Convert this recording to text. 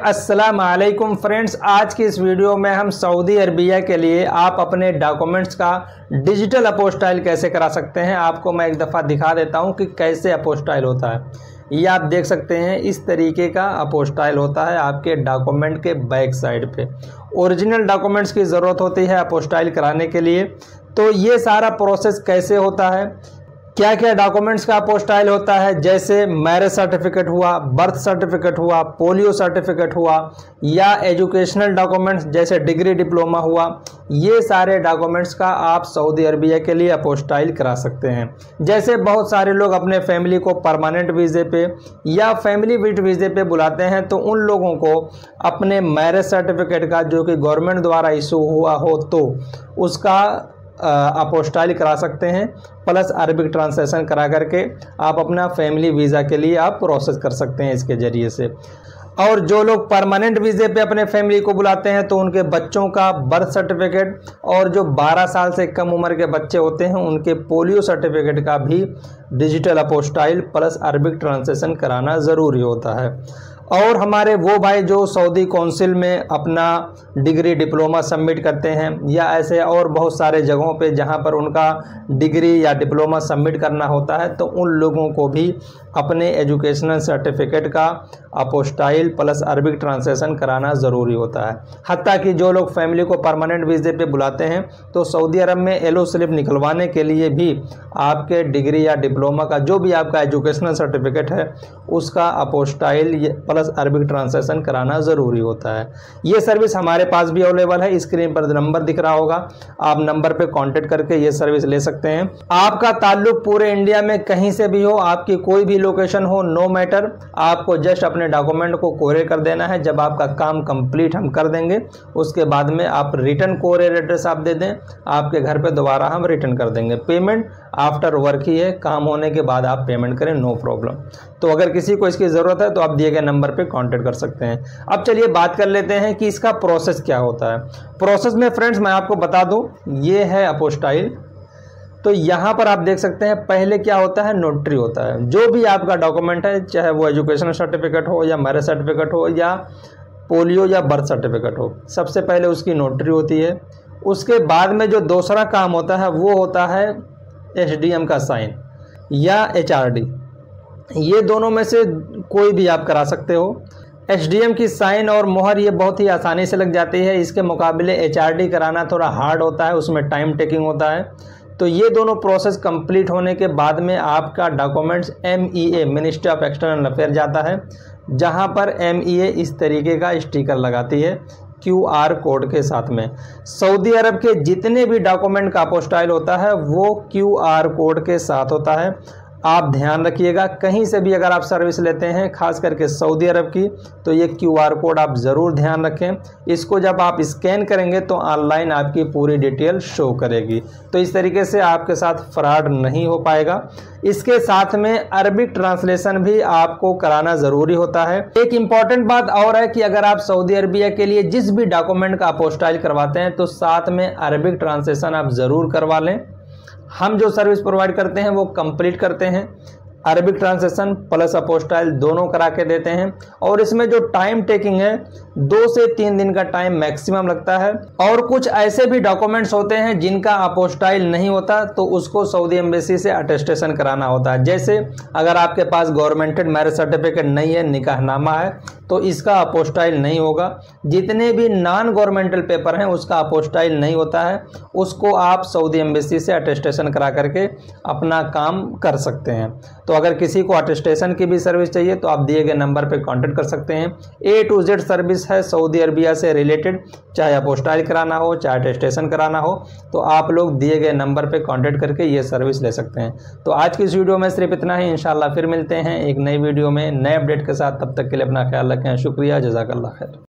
अस्सलाम फ्रेंड्स, आज की इस वीडियो में हम सऊदी अरबिया के लिए आप अपने डॉक्यूमेंट्स का डिजिटल अपोस्टाइल कैसे करा सकते हैं, आपको मैं एक दफ़ा दिखा देता हूँ कि कैसे अपोस्टाइल होता है। ये आप देख सकते हैं, इस तरीके का अपोस्टाइल होता है आपके डॉक्यूमेंट के बैक साइड पे। ओरिजिनल डॉक्यूमेंट्स की ज़रूरत होती है अपोस्टाइल कराने के लिए। तो ये सारा प्रोसेस कैसे होता है क्या क्या डॉक्यूमेंट्स का अपोस्टाइल होता है? जैसे मैरिज सर्टिफिकेट हुआ बर्थ सर्टिफिकेट हुआ पोलियो सर्टिफिकेट हुआ, या एजुकेशनल डॉक्यूमेंट्स जैसे डिग्री डिप्लोमा हुआ, ये सारे डॉक्यूमेंट्स का आप सऊदी अरबिया के लिए अपोस्टाइल करा सकते हैं। जैसे बहुत सारे लोग अपने फैमिली को परमानेंट वीज़े पे या फैमिली विट वीज़े पे बुलाते हैं तो उन लोगों को अपने मैरिज सर्टिफिकेट का जो कि गवर्नमेंट द्वारा इशू हुआ हो तो उसका अपोस्टाइल करा सकते हैं प्लस अरबिक ट्रांसलेशन करा करके आप अपना फैमिली वीज़ा के लिए आप प्रोसेस कर सकते हैं इसके ज़रिए से। और जो लोग परमानेंट वीज़े पे अपने फैमिली को बुलाते हैं तो उनके बच्चों का बर्थ सर्टिफिकेट और जो 12 साल से कम उम्र के बच्चे होते हैं, उनके पोलियो सर्टिफिकेट का भी digital apostille plus Arabic translation कराना ज़रूरी होता है। और हमारे वो भाई जो सऊदी कौंसिल में अपना डिग्री डिप्लोमा सबमिट करते हैं या ऐसे और बहुत सारे जगहों पे जहाँ पर उनका डिग्री या डिप्लोमा सबमिट करना होता है तो उन लोगों को भी अपने एजुकेशनल सर्टिफिकेट का अपोस्टाइल प्लस अरबिक ट्रांसलेशन कराना ज़रूरी होता है। हती कि जो लोग फैमिली को परमानेंट वीज़े पे बुलाते हैं तो सऊदी अरब में एलो स्लिप निकलवाने के लिए भी आपके डिग्री या डिप्लोमा का जो भी आपका एजुकेशनल सर्टिफिकेट है, उसका apostille plus plus Arabic translation कराना ज़रूरी होता है। ये सर्विस हमारे पास भी अवेलेबल है, स्क्रीन पर नंबर दिख रहा होगा। आप नंबर पे कांटेक्ट करके ये सर्विस ले सकते हैं। आपका ताल्लुक पूरे इंडिया में कहीं से भी हो, आपकी कोई भी लोकेशन हो नो मैटर आपको जस्ट अपने डॉक्यूमेंट को कोरियर कर देना है। जब आपका काम कंप्लीट हम कर देंगे, उसके बाद में आप रिटर्न कोरियर एड्रेस आप दे दें, आपके घर पे दोबारा हम रिटर्न कर देंगे। पेमेंट आफ्टर वर्क ही है, काम होने के बाद आप पेमेंट करें नो प्रॉब्लम तो अगर किसी को इसकी ज़रूरत है तो आप दिए गए नंबर पे कांटेक्ट कर सकते हैं। अब चलिए बात कर लेते हैं कि इसका प्रोसेस क्या होता है। प्रोसेस में फ्रेंड्स मैं आपको बता दूँ, ये है अपोस्टाइल तो यहाँ पर आप देख सकते हैं, पहले क्या होता है? नोटरी होता है। जो भी आपका डॉक्यूमेंट है, चाहे वो एजुकेशन सर्टिफिकेट हो, या मैरिज सर्टिफिकेट हो, या पोलियो या बर्थ सर्टिफिकेट हो, सबसे पहले उसकी नोटरी होती है। उसके बाद में जो दूसरा काम होता है, वो होता है एचडीएम का साइन या एचआरडी, ये दोनों में से कोई भी आप करा सकते हो। एचडीएम की साइन और मोहर ये बहुत ही आसानी से लग जाती है। इसके मुकाबले एचआरडी कराना थोड़ा हार्ड होता है, उसमें टाइम टेकिंग होता है। तो ये दोनों प्रोसेस कंप्लीट होने के बाद में आपका documents M E A ministry of external affair जाता है, जहाँ पर एम ई ए इस तरीके का स्टिकर लगाती है। क्यू आर कोड के साथ में। सऊदी अरब के जितने भी डॉक्यूमेंट का पोस्टाइल होता है, वो क्यू आर कोड के साथ होता है। आप ध्यान रखिएगा, कहीं से भी अगर आप सर्विस लेते हैं, खास करके सऊदी अरब की तो ये क्यू आर कोड आप ज़रूर ध्यान रखें। इसको जब आप स्कैन करेंगे तो ऑनलाइन आपकी पूरी डिटेल शो करेगी। तो इस तरीके से आपके साथ फ्रॉड नहीं हो पाएगा। इसके साथ में अरबिक ट्रांसलेशन भी आपको कराना ज़रूरी होता है। एक इंपॉर्टेंट बात और है कि अगर आप सऊदी अरबिया के लिए जिस भी डॉक्यूमेंट का अपोस्टाइल करवाते हैं तो साथ में अरबिक ट्रांसलेशन आप ज़रूर करवा लें। हम जो सर्विस प्रोवाइड करते हैं, वो कंप्लीट करते हैं। अरबिक ट्रांसलेशन प्लस अपोस्टाइल दोनों करा के देते हैं। और इसमें जो टाइम टेकिंग है, दो से तीन दिन का टाइम मैक्सिमम लगता है। और कुछ ऐसे भी डॉक्यूमेंट्स होते हैं जिनका अपोस्टाइल नहीं होता तो उसको सऊदी एम्बेसी से अटेस्टेशन कराना होता है। जैसे अगर आपके पास गवर्नमेंटेड मैरिज सर्टिफिकेट नहीं है, निकाहनामा है तो इसका अपोस्टाइल नहीं होगा। जितने भी नॉन गवर्नमेंटल पेपर हैं, उसका अपोस्टाइल नहीं होता है। उसको आप सऊदी एम्बेसी से अटेस्टेशन करा करके अपना काम कर सकते हैं। तो अगर किसी को अटेस्टेशन की भी सर्विस चाहिए तो आप दिए गए नंबर पर कॉन्टेक्ट कर सकते हैं। ए टू जेड सर्विस है सऊदी अरबिया से रिलेटेड चाहे अपोस्टाइल कराना हो, चाहे अटेस्टेशन कराना हो तो आप लोग दिए गए नंबर पर कॉन्टेक्ट करके ये सर्विस ले सकते हैं। तो आज की इस वीडियो में सिर्फ़ इतना ही। इंशाल्लाह फिर मिलते हैं एक नई वीडियो में नए अपडेट के साथ। तब तक के लिए अपना ख्याल रखें। शुक्रिया जजाकल्ला खैर।